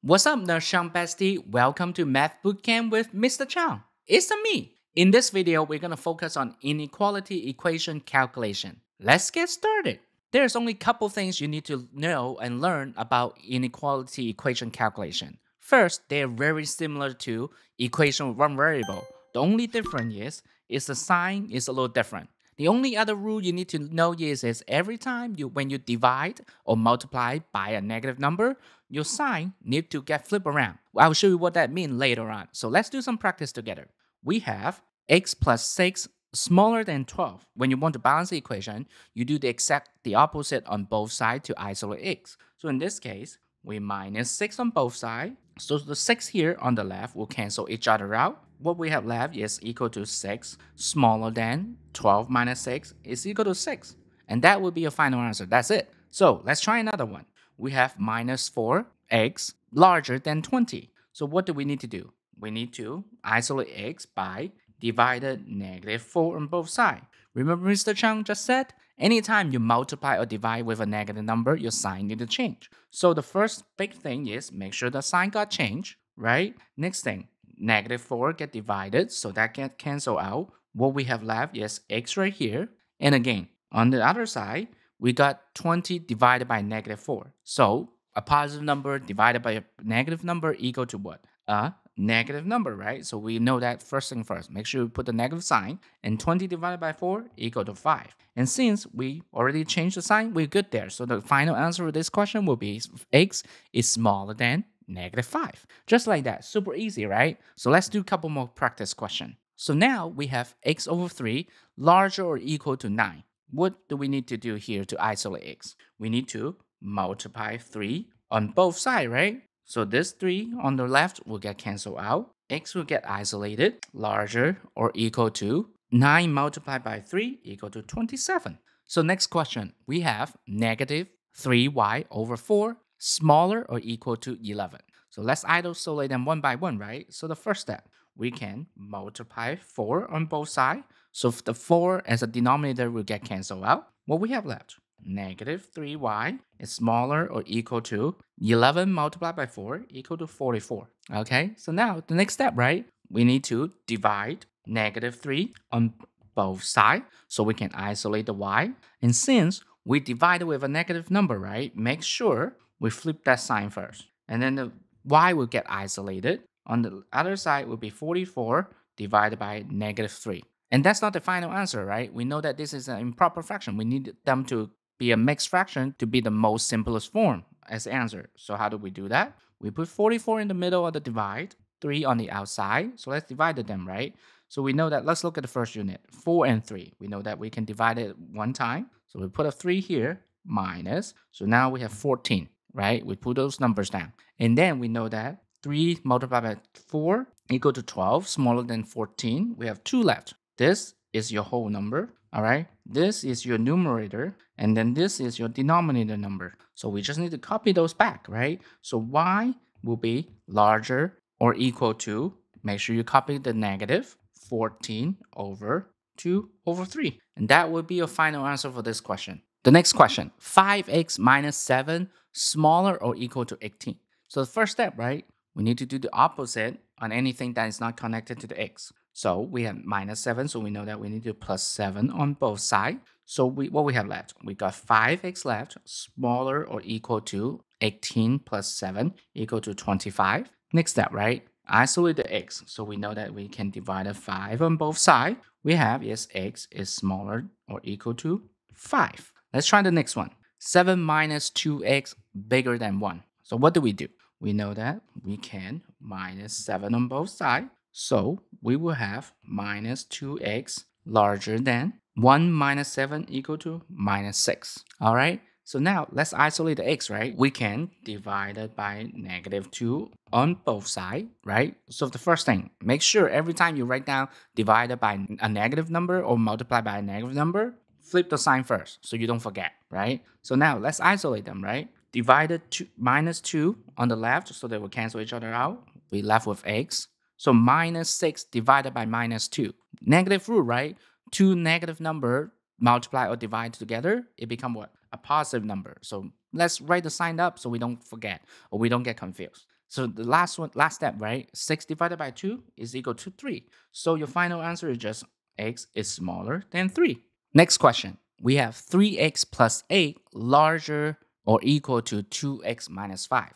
What's up, Nurse Cheung Bestie? Welcome to Math Bootcamp with Mr. Cheung. It's me. In this video, we're going to focus on inequality equation calculation. Let's get started. There's only a couple things you need to know and learn about inequality equation calculation. First, they're very similar to equation with one variable. The only difference is, is the sign is a little different. The only other rule you need to know is, is every time you when you divide or multiply by a negative number, your sign need to get flipped around. I'll show you what that means later on. So let's do some practice together. We have x plus 6 smaller than 12. When you want to balance the equation, you do the exact the opposite on both sides to isolate x. So in this case, we minus 6 on both sides. So the 6 here on the left will cancel each other out what we have left is equal to 6 smaller than 12 minus 6 is equal to 6. And that will be your final answer. That's it. So let's try another one. We have minus 4x larger than 20. So what do we need to do? We need to isolate x by divided negative 4 on both sides. Remember Mr. Cheung just said? Anytime you multiply or divide with a negative number, your sign need to change. So the first big thing is make sure the sign got changed, right? Next thing, negative 4 get divided, so that get cancel out. What we have left is x right here. And again, on the other side, we got 20 divided by negative 4. So a positive number divided by a negative number equal to what? A negative number, right? So we know that first thing first. Make sure you put the negative sign. And 20 divided by 4 equal to 5. And since we already changed the sign, we're good there. So the final answer of this question will be x is smaller than negative 5. Just like that, super easy, right? So let's do a couple more practice question. So now we have x over 3 larger or equal to 9. What do we need to do here to isolate x? We need to multiply 3 on both sides, right? So this 3 on the left will get canceled out. x will get isolated, larger or equal to 9 multiplied by 3 equal to 27. So next question, we have negative 3y over 4 smaller or equal to 11. So let's isolate them one by one, right? So the first step, we can multiply 4 on both sides. So the 4 as a denominator will get canceled out. What we have left? Negative 3y is smaller or equal to 11 multiplied by 4 equal to 44. Okay, so now the next step, right? We need to divide negative 3 on both sides so we can isolate the y. And since we divide with a negative number, right? Make sure we flip that sign first. And then the y will get isolated. On the other side will be 44 divided by negative 3. And that's not the final answer, right? We know that this is an improper fraction. We need them to be a mixed fraction to be the most simplest form as answer. So how do we do that? We put 44 in the middle of the divide, 3 on the outside. So let's divide them, right? So we know that, let's look at the first unit, 4 and 3. We know that we can divide it one time. So we put a 3 here, minus. So now we have 14 right? We put those numbers down. And then we know that 3 multiplied by 4 equal to 12, smaller than 14. We have 2 left. This is your whole number, all right? This is your numerator, and then this is your denominator number. So we just need to copy those back, right? So y will be larger or equal to, make sure you copy the negative, 14 over 2 over 3. And that would be your final answer for this question. The next question, 5x minus 7 smaller or equal to 18. So the first step, right? We need to do the opposite on anything that is not connected to the x. So we have minus 7, so we know that we need to plus 7 on both sides. So we what we have left? We got 5x left, smaller or equal to 18 plus 7 equal to 25. Next step, right? Isolate the x. So we know that we can divide a 5 on both sides. We have is x is smaller or equal to 5. Let's try the next one. 7 minus 2x bigger than 1. So what do we do? We know that we can minus 7 on both sides. So we will have minus 2x larger than 1 minus 7 equal to minus 6. All right. So now let's isolate the x, right? We can divide it by negative 2 on both sides, right? So the first thing, make sure every time you write down divided by a negative number or multiply by a negative number, flip the sign first so you don't forget, right? So now let's isolate them, right? Divided two, minus 2 on the left, so they will cancel each other out. We left with x. So minus 6 divided by minus 2. Negative rule, right? Two negative number multiply or divide together, it become what? A positive number. So let's write the sign up so we don't forget or we don't get confused. So the last one, last step, right? 6 divided by 2 is equal to 3. So your final answer is just x is smaller than 3. Next question. We have 3x plus 8 larger or equal to 2x minus 5.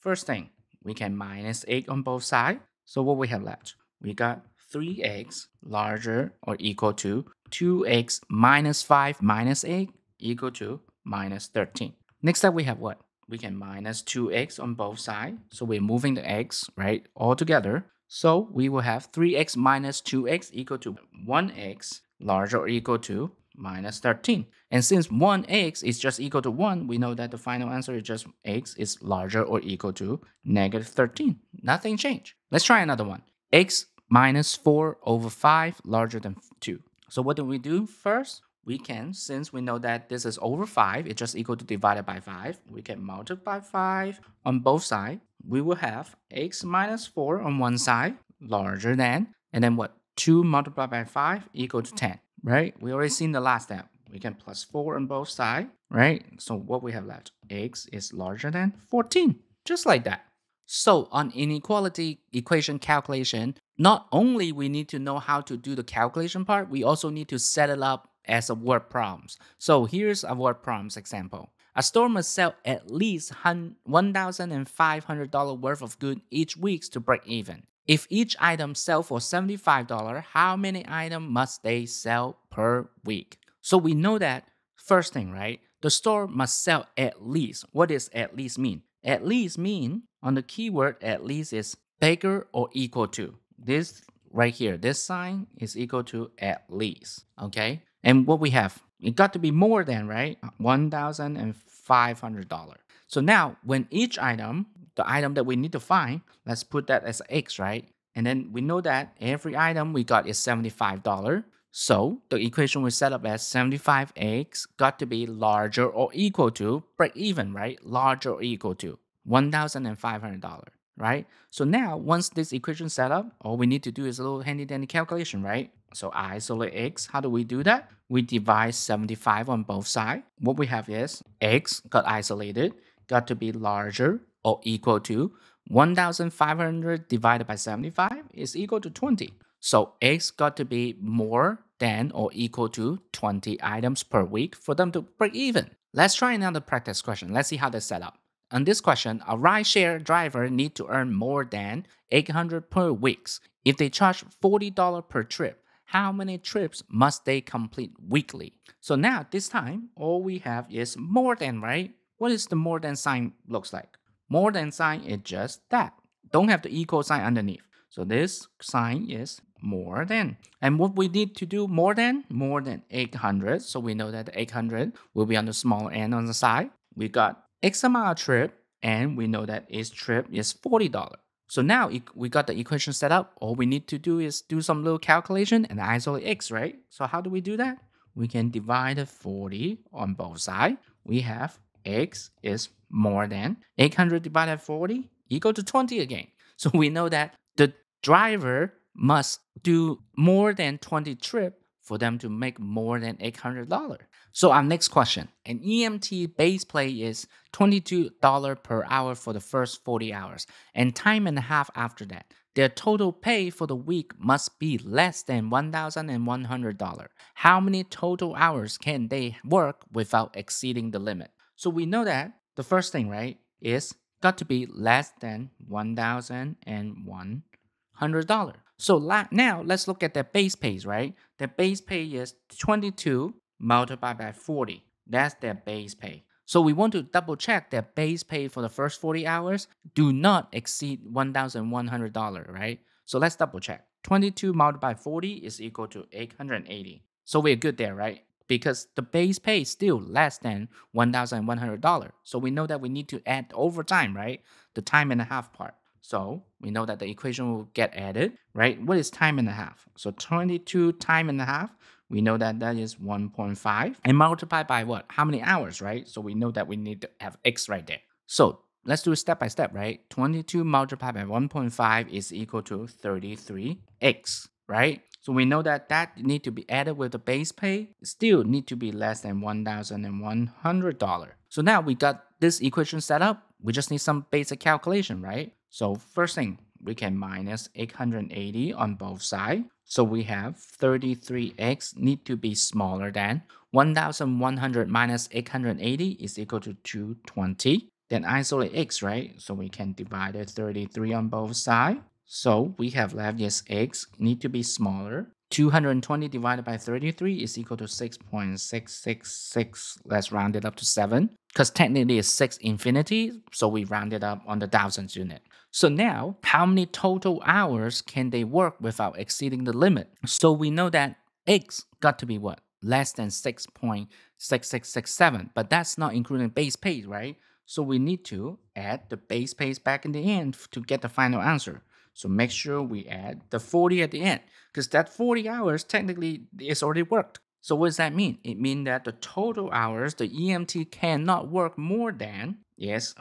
First thing, we can minus 8 on both sides. So what we have left? We got 3x larger or equal to 2x minus 5 minus 8 equal to minus 13. Next up, we have what? We can minus 2x on both sides. So we're moving the x, right, all together. So we will have 3x minus 2x equal to 1x larger or equal to minus 13. And since 1x is just equal to 1, we know that the final answer is just x is larger or equal to negative 13. Nothing changed. Let's try another one. x minus 4 over 5 larger than 2. So what do we do first? We can, since we know that this is over 5, it's just equal to divided by 5, we can multiply 5 on both sides. We will have x minus 4 on one side, larger than, and then what? 2 multiplied by 5 equal to 10, right? We already seen the last step. We can plus 4 on both sides, right? So what we have left? x is larger than 14, just like that. So on inequality equation calculation, not only we need to know how to do the calculation part, we also need to set it up as a word problems. So here's a word problems example. A store must sell at least $1,500 worth of goods each week to break even. If each item sell for $75, how many items must they sell per week? So we know that first thing, right? The store must sell at least. What does at least mean? At least mean on the keyword at least is bigger or equal to this right here, this sign is equal to at least, okay? And what we have, it got to be more than, right? $1,500. So now when each item, the item that we need to find, let's put that as X, right? And then we know that every item we got is $75. So the equation we set up as 75x got to be larger or equal to, break even, right? Larger or equal to $1,500 right? So now, once this equation set up, all we need to do is a little handy dandy calculation, right? So isolate x, how do we do that? We divide 75 on both sides. What we have is x got isolated, got to be larger or equal to 1,500 divided by 75 is equal to 20. So x got to be more than or equal to 20 items per week for them to break even. Let's try another practice question. Let's see how they set up. On this question, a rideshare driver need to earn more than 800 per week. If they charge $40 per trip, how many trips must they complete weekly? So now this time, all we have is more than, right? What is the more than sign looks like? More than sign is just that. Don't have the equal sign underneath. So this sign is more than. And what we need to do more than? More than 800. So we know that the 800 will be on the smaller end on the side. We got X amount of trip, and we know that each trip is $40. So now we got the equation set up. All we need to do is do some little calculation and isolate x, right? So how do we do that? We can divide 40 on both sides. We have x is more than 800 divided 40 equal to 20 again. So we know that the driver must do more than 20 trip for them to make more than $800. So our next question, an EMT base pay is $22 per hour for the first 40 hours and time and a half after that. Their total pay for the week must be less than $1,100. How many total hours can they work without exceeding the limit? So we know that the first thing, right, is got to be less than $1,100. So now let's look at the base pay, right? The base pay is 22 multiplied by 40. That's their base pay. So we want to double check that base pay for the first 40 hours do not exceed $1,100, right? So let's double check. 22 multiplied by 40 is equal to 880. So we're good there, right? Because the base pay is still less than $1,100. So we know that we need to add overtime, right? The time and a half part. So we know that the equation will get added, right? What is time and a half? So 22 time and a half, we know that that is 1.5 and multiply by what? How many hours, right? So we know that we need to have x right there. So let's do it step by step, right? 22 multiplied by 1.5 is equal to 33x, right? So we know that that need to be added with the base pay, still need to be less than $1,100. So now we got this equation set up. We just need some basic calculation, right? So first thing, we can minus 880 on both sides. So we have 33x need to be smaller than 1100 minus 880 is equal to 220. Then isolate x, right? So we can divide the 33 on both sides. So we have left, yes, x need to be smaller. 220 divided by 33 is equal to 6.666. Let's round it up to 7. Because technically it's 6 infinity, so we round it up on the thousands unit. So now, how many total hours can they work without exceeding the limit? So we know that x got to be what? Less than 6.6667, but that's not including base pay, right? So we need to add the base pay back in the end to get the final answer. So make sure we add the 40 at the end because that 40 hours technically is already worked. So what does that mean? It means that the total hours the EMT cannot work more than, yes,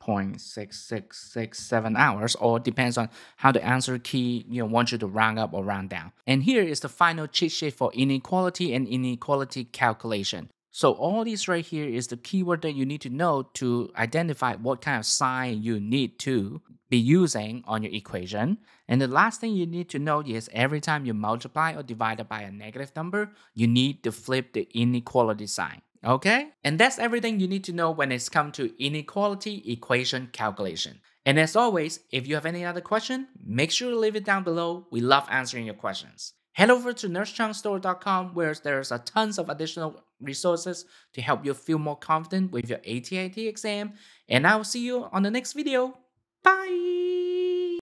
46.6667 hours or depends on how the answer key you know wants you to round up or round down. And here is the final cheat sheet for inequality and inequality calculation. So all these right here is the keyword that you need to know to identify what kind of sign you need to be using on your equation. And the last thing you need to know is every time you multiply or divide by a negative number, you need to flip the inequality sign. Okay? And that's everything you need to know when it's come to inequality equation calculation. And as always, if you have any other question, make sure to leave it down below. We love answering your questions. Head over to nursecheungstore.com where there's a tons of additional resources to help you feel more confident with your ATI TEAS exam. And I will see you on the next video. Bye!